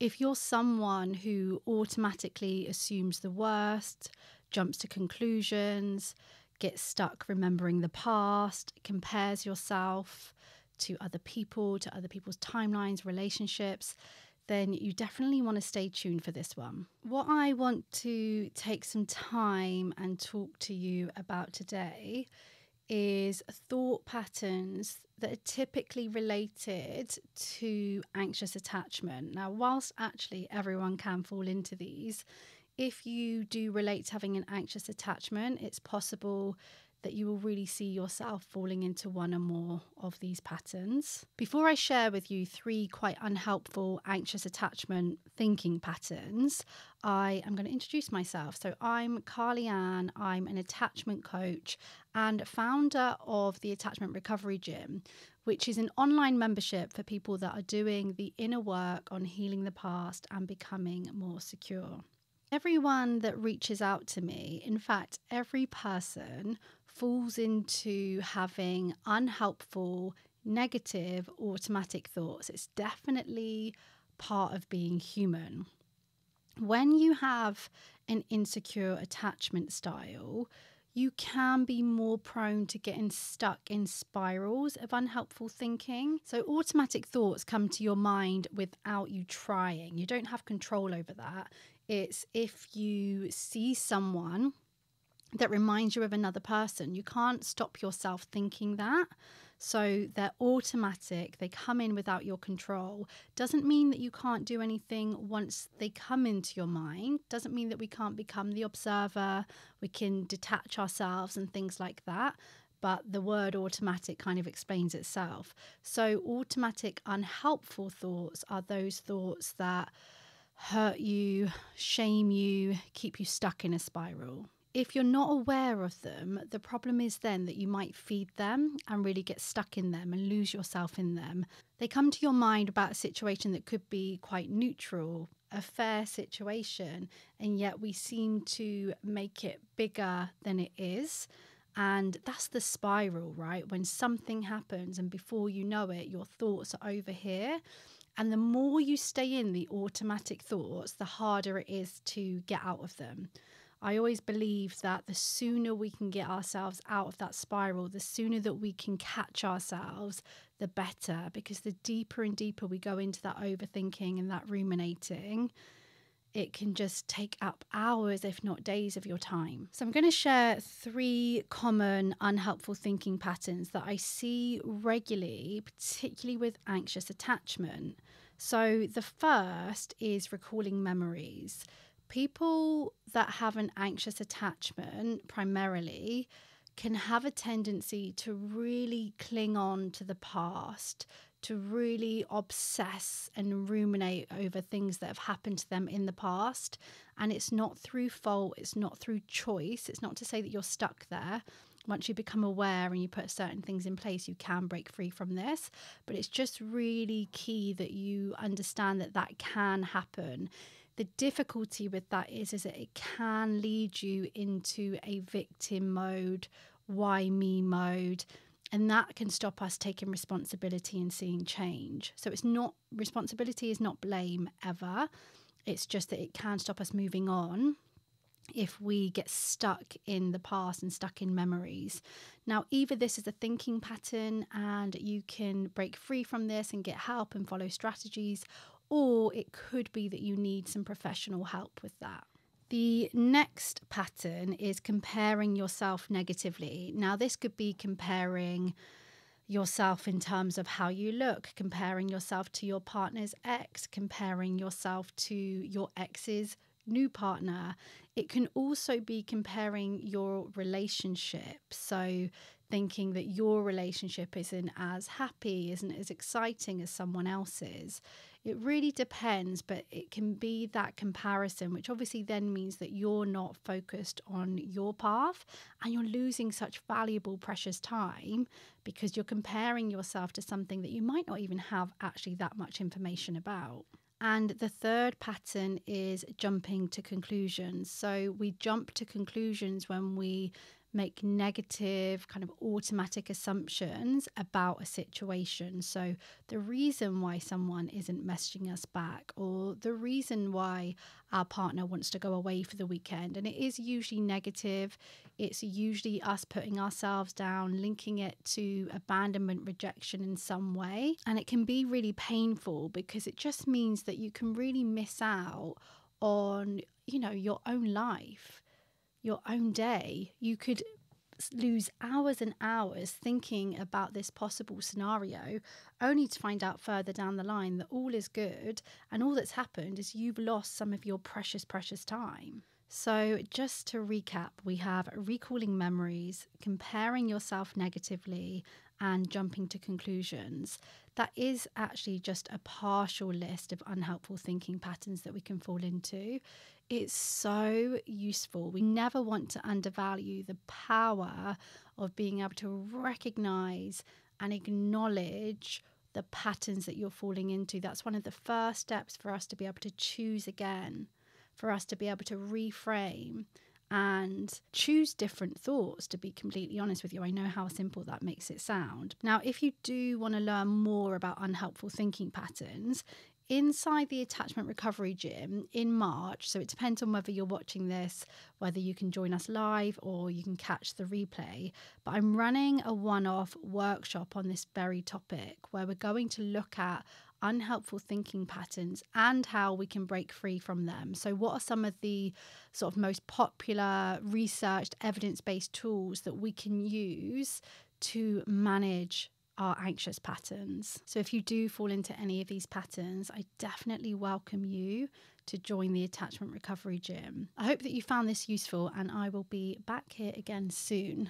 If you're someone who automatically assumes the worst, jumps to conclusions, gets stuck remembering the past, compares yourself to other people, to other people's timelines, relationships, then you definitely want to stay tuned for this one. What I want to take some time and talk to you about today is thought patterns that are typically related to anxious attachment. Now, whilst actually everyone can fall into these, if you do relate to having an anxious attachment, it's possible that you will really see yourself falling into one or more of these patterns. Before I share with you three quite unhelpful anxious attachment thinking patterns, I am going to introduce myself. So, I'm Carly Ann, I'm an attachment coach and founder of the Attachment Recovery Gym, which is an online membership for people that are doing the inner work on healing the past and becoming more secure. Everyone that reaches out to me, in fact, every person falls into having unhelpful, negative, automatic thoughts. It's definitely part of being human. When you have an insecure attachment style, you can be more prone to getting stuck in spirals of unhelpful thinking. So, automatic thoughts come to your mind without you trying. You don't have control over that. It's if you see someone that reminds you of another person. You can't stop yourself thinking that. So they're automatic, they come in without your control. Doesn't mean that you can't do anything once they come into your mind. Doesn't mean that we can't become the observer, we can detach ourselves and things like that. But the word automatic kind of explains itself. So, automatic unhelpful thoughts are those thoughts that hurt you, shame you, keep you stuck in a spiral if you're not aware of them, the problem is then that you might feed them and really get stuck in them and lose yourself in them. They come to your mind about a situation that could be quite neutral, a fair situation, and yet we seem to make it bigger than it is. And that's the spiral, right? When something happens, and before you know it, your thoughts are over here. And the more you stay in the automatic thoughts, the harder it is to get out of them. I always believe that the sooner we can get ourselves out of that spiral, the sooner that we can catch ourselves, the better. Because the deeper and deeper we go into that overthinking and that ruminating, it can just take up hours, if not days, of your time. So, I'm going to share three common unhelpful thinking patterns that I see regularly, particularly with anxious attachment. So, the first is recalling memories people that have an anxious attachment primarily can have a tendency to really cling on to the past, to really obsess and ruminate over things that have happened to them in the past. And it's not through fault, it's not through choice. It's not to say that you're stuck there. Once you become aware and you put certain things in place, you can break free from this. But it's just really key that you understand that that can happen the difficulty with that is is that it can lead you into a victim mode why me mode and that can stop us taking responsibility and seeing change so it's not responsibility is not blame ever it's just that it can stop us moving on if we get stuck in the past and stuck in memories. Now, either this is a thinking pattern and you can break free from this and get help and follow strategies, or it could be that you need some professional help with that. The next pattern is comparing yourself negatively. Now, this could be comparing yourself in terms of how you look, comparing yourself to your partner's ex, comparing yourself to your ex's new partner. It can also be comparing your relationship. So, thinking that your relationship isn't as happy, isn't as exciting as someone else's. It really depends, but it can be that comparison, which obviously then means that you're not focused on your path and you're losing such valuable, precious time because you're comparing yourself to something that you might not even have actually that much information about. And the third pattern is jumping to conclusions. So we jump to conclusions when we make negative, kind of automatic assumptions about a situation. So, the reason why someone isn't messaging us back, or the reason why our partner wants to go away for the weekend, and it is usually negative, it's usually us putting ourselves down, linking it to abandonment, rejection in some way. And it can be really painful because it just means that you can really miss out on, you know, your own life your own day, you could lose hours and hours thinking about this possible scenario, only to find out further down the line that all is good and all that's happened is you've lost some of your precious, precious time. So, just to recap, we have recalling memories, comparing yourself negatively, and jumping to conclusions. That is actually just a partial list of unhelpful thinking patterns that we can fall into. It's so useful. We never want to undervalue the power of being able to recognize and acknowledge the patterns that you're falling into. That's one of the first steps for us to be able to choose again for us to be able to reframe and choose different thoughts, to be completely honest with you. I know how simple that makes it sound. Now, if you do want to learn more about unhelpful thinking patterns, inside the attachment recovery gym in March. So it depends on whether you're watching this, whether you can join us live or you can catch the replay. But I'm running a one off workshop on this very topic where we're going to look at unhelpful thinking patterns and how we can break free from them. So, what are some of the sort of most popular researched evidence based tools that we can use to manage? Our anxious patterns. So, if you do fall into any of these patterns, I definitely welcome you to join the Attachment Recovery Gym. I hope that you found this useful, and I will be back here again soon.